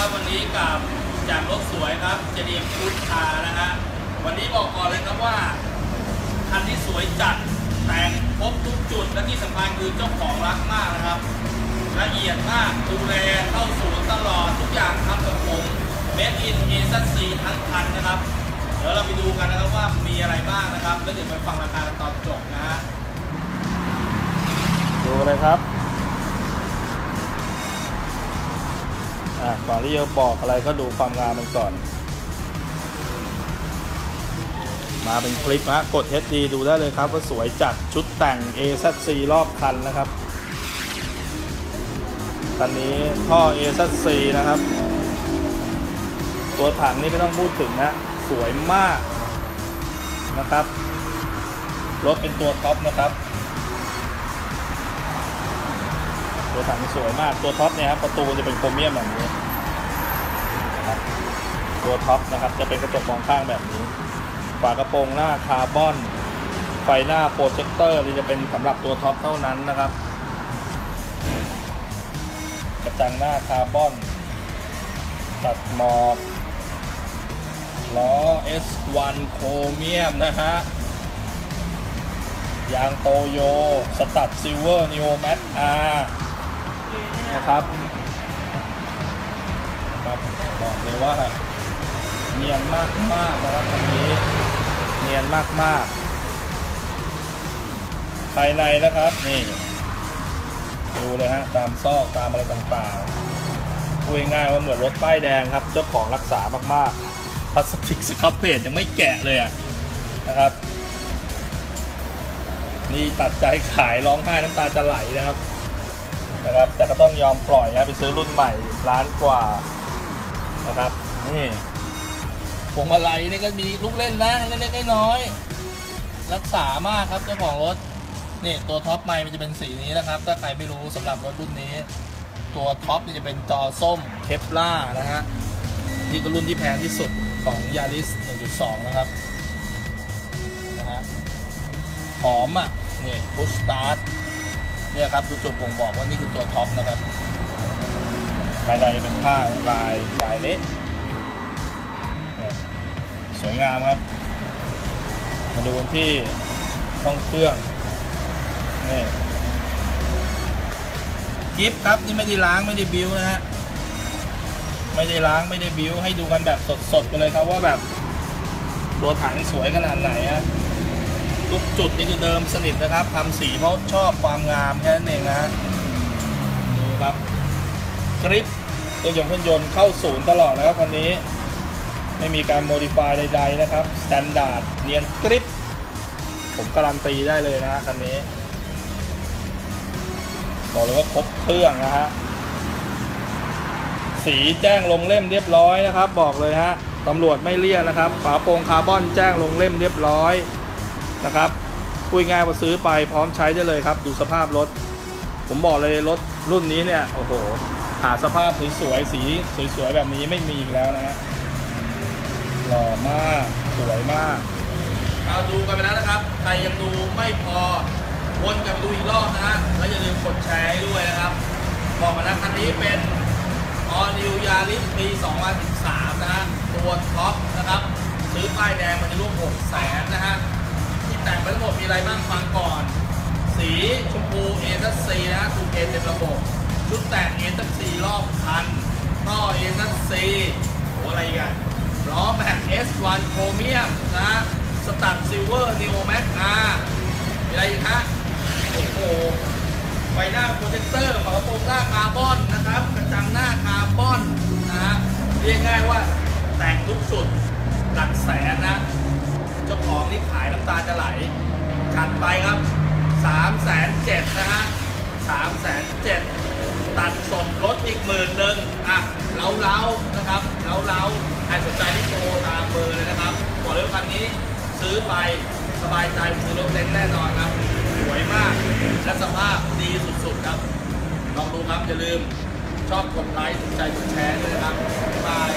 นะครับ วันนี้กับจากรถสวยครับเจดียมพุทธานะฮะวันนี้บอกก่อนเลยครับว่าคันที่สวยจัดแต่งครบทุกจุดและที่สำคัญคือเจ้าของรักมากนะครับ ละเอียดมากดูแลเข้าศูนตลอดทุกอย่างทำกับผมเมดอินเอซัซีทั้งคันนะครับ เดี๋ยวเราไปดูกันนะครับว่ามีอะไรบ้างนะครับแล้วเดี๋ยวไปฟังราคาตอนจบนะฮะดูเลยครับ อะก่อนที่จะบอกอะไรก็ดูความงามมันก่อน มาเป็นคลิปฮะกด HD ดูได้เลยครับ ว่าสวยจัดชุดแต่ง AZC รอบคันนะครับคันนี้ท่อ AZC นะครับ ตัวถังนี่ไม่ต้องพูดถึงนะ สวยมากนะครับ รถเป็นตัวท็อปนะครับ ตัวถังสวยมากตัวท็อปเนี่ยครับประตูจะเป็นโครเมียมแบบนี้นะครับตัวท็อปนะครับจะเป็นกระจกมองข้างแบบนี้ฝากระโปรงหน้าคาร์บอน ไฟหน้าโปรเจคเตอร์นี่จะเป็นสำหรับตัวท็อปเท่านั้นนะครับ กระจังหน้าคาร์บอนตัดหมอกล้อ S1 โครเมียมนะฮะยางโตโย strut Silver Neomax R นะครับครับบอกเลยว่าเนียนมากมากนะครับคันนี้เนียนมากมากภายในนะครับนี่ดูเลยฮะตามซอกตามอะไรต่างๆพูดง่ายว่าเหมือนรถป้ายแดงครับ เจ้าของรักษามากๆพลาสติกสครับเพจยังไม่แกะเลยอะนะครับนี่ตัดใจขายร้องไห้น้ำตาจะไหลนะครับ นะครับ แต่ก็ต้องยอมปล่อยนะไปซื้อรุ่นใหม่ร้านกว่านะครับนี่พวงมาลัยนี่ก็มีลูกเล่นนะเล็กๆน้อยๆรักษามากครับเจ้าของรถนี่ตัวท็อปไมล์มันจะเป็นสีนี้นะครับ ถ้าใครไม่รู้สำหรับรถรุ่นนี้ ตัวท็อปจะเป็นจอส้ม Kevlar นะฮะนี่ก็รุ่นที่แพงที่สุดของยาริส1.2 นะครับนะฮะหอมอะนี่ push start เนี่ยครับดูจุดบ่งบอกว่านี่คือตัวท็อปนะครับภายในเป็นผ้าลายลายเละเนี่ยสวยงามครับ มาดูันที่ห้องเครื่องนี่กิฟครับนี่ไม่ได้ล้างไม่ได้บิวนะฮะไม่ได้ล้างไม่ได้บิวให้ดูกันแบบสดๆไปเลยครับว่าแบบตัวถังสวยขนาดไหนฮะ ทุกจุดนี่คือเดิมสนิทนะครับทำสีเพราะชอบความงามแค่นั้นเองนะดูครับกริปตัวยนต์เครื่องยนต์เข้าศูนย์ตลอดนะครับคันนี้ ไม่มีการ modify ใด ๆ นะครับ standard เนียนกริบผมการันตีได้เลยนะคันนี้บอกเลยว่าครบเครื่องนะฮะสีแจ้งลงเล่มเรียบร้อยนะครับ บอกเลยฮะตำรวจไม่เลี่ยนะครับ ฝากระโปรงคาร์บอนแจ้งลงเล่มเรียบร้อย นะครับพูดง่ายว่าซื้อไปพร้อมใช้ได้เลยครับ ดูสภาพรถ ผมบอกเลยรถรุ่นนี้เนี่ยโอ้โหหาสภาพสวยๆสีสวยๆแบบนี้ไม่มีอีกแล้วนะฮะหล่อมากสวยมากเอาดูกันไปแล้วนะครับ ใครยังดูไม่พอวนกลับไปดูอีกรอบนะฮะแล้วอย่าลืมกดแชร์ให้ด้วยนะครับบอกมานะคันนี้เป็น All New Yaris ปี 2013 นะฮะตัวท็อปนะครับ ซื้อป้ายแดงมันจะร่วม6แสนนะฮะ แต่งไปทั้งหมดมีอะไรบ้างฟังก่อน สีชมพูเอทัสซีนะฮะถูกเอเต็มระบบ ชุดแต่งเอทัสซีรอบคันท่อเอทัสซีโหอะไรกันล้อแม็ก S1 โครเมียมนะฮะสตัดซิลเวอร์นิโอแม็กอาอะไรอีกฮะโอ้โหไฟหน้าโปรเจคเตอร์ฝากระโปรงหน้าคาร์บอนนะครับกระจังหน้าคาร์บอนนะฮะเรียกง่ายว่าแต่งทุกสุดหลักแสนนะ จ้าของนี่ขายน้ำตาจะไหลถัดไปครับ3ามแสนเจ็ดนะฮะสามแสนเจ็ดตัดสดรถอีกหมื่นหนึ่งอะเล้าเล้านะครับเล้าเล้าใครสนใจที่โทรตามเบอร์เลยนะครับบอกเลยว่าคันนี้ซื้อไปสบายใจซื้อรถเล็กแน่นอนครับ สวยมากและสภาพดีสุดๆครับ ลองดูครับอย่าลืมชอบกดไลค์ถูกใจกดแชร์ด้วยนะครับบ๊ายบาย